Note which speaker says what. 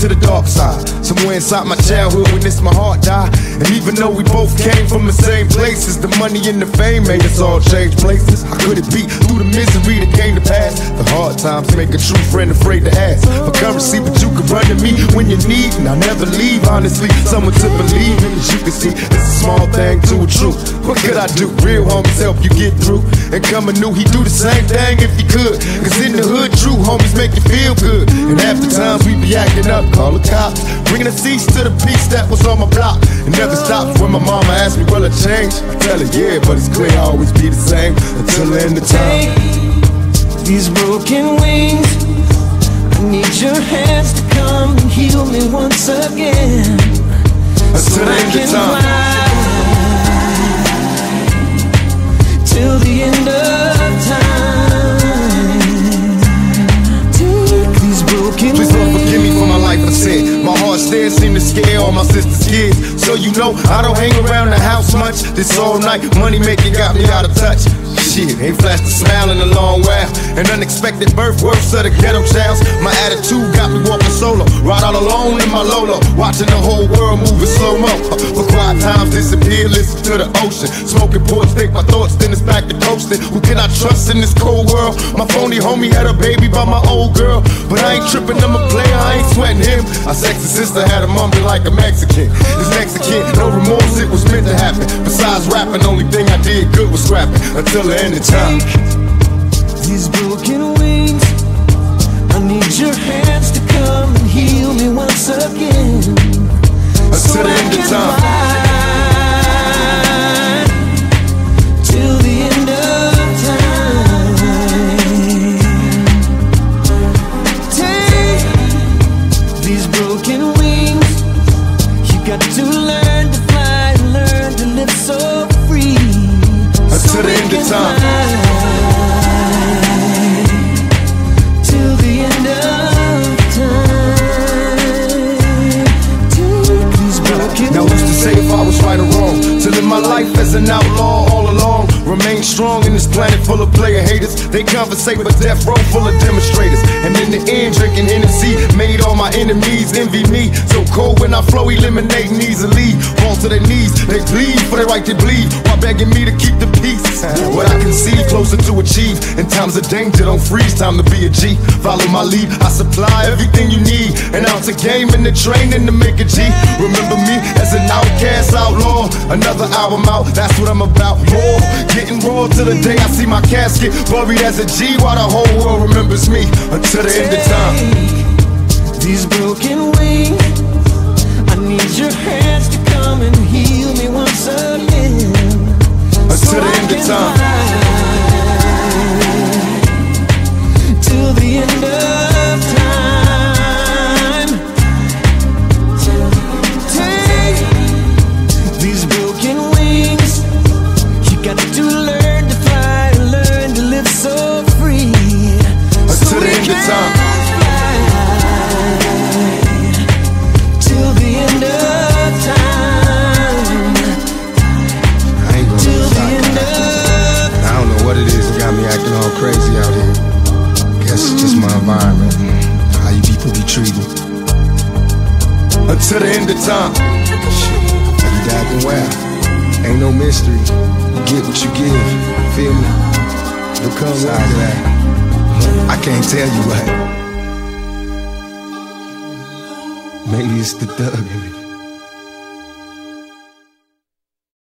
Speaker 1: to the dark side. Somewhere inside my childhood, witnessed my heart die. And even though we both came from the same places, the money and the fame made us all change places. How could it be through the misery that came to pass? The hard times make a true friend afraid to ask for currency, but you can run to me when you need, and I'll never leave. Honestly, someone to believe in, as you can see, it's a small thing to a truth. What could I do? Real homies help you get through. And coming new, he do the same thing if he could. Cause in the hood, true homies make you acting up, call the cops. Bringing a cease to the peace that was on my block. It never stops when my mama asks me, will I change? I tell her, yeah, but it's clear I'll always be the same until the end of time.
Speaker 2: These broken wings, I need your hands to come and heal me once again.
Speaker 1: Until the end of time. My seem to scare all my sister's kids. So you know I don't hang around the house much. This all night money making got me out of touch. Shit, ain't flashed a smile in a long while. An unexpected birth, worse of the ghetto childs. My attitude got me walking solo, ride all alone in my Lolo, watching the whole world move in slow mo. For quiet times disappear, listen to the ocean. Smoking ports, think my thoughts, then coasting. Who can I trust in this cold world? My phony homie had a baby by my old girl, but I ain't tripping, I'm a player, I ain't sweating him. Our sexy sister had a mumble like a Mexican. This Mexican, no remorse, it was meant to happen. Besides rapping, only thing I did good was scrapping until the end of time.
Speaker 2: These broken wings, I need your these broken wings. You got to learn to fly and learn to live so free.
Speaker 1: Until the end of time.
Speaker 2: Till the end of time. Take these broken
Speaker 1: Now who's to say if I was right or wrong? To live my life as an outlaw all along. Remain strong in this planet full of player haters. They conversate with death row full of demonstrators. And in the end, drinking Hennessy made all my enemies envy me. So cold when I flow, eliminating easily. Fall to their knees, they plead for their right to bleed while begging me to keep the. What I can see closer to achieve. In times of danger, don't freeze. Time to be a G. Follow my lead. I supply everything you need. An ounce of game in the training to make a G. Remember me as an outcast outlaw. Another album out, that's what I'm about. More getting raw till the day I see my casket buried as a G. While the whole world remembers me until the end of time.
Speaker 2: These
Speaker 1: the time. Environment, how you people be treated. Until the end of time. Be dapping well. Ain't no mystery. You get what you give. Feel me? It'll come Besides that, I can't tell you what. Maybe it's the thug in me.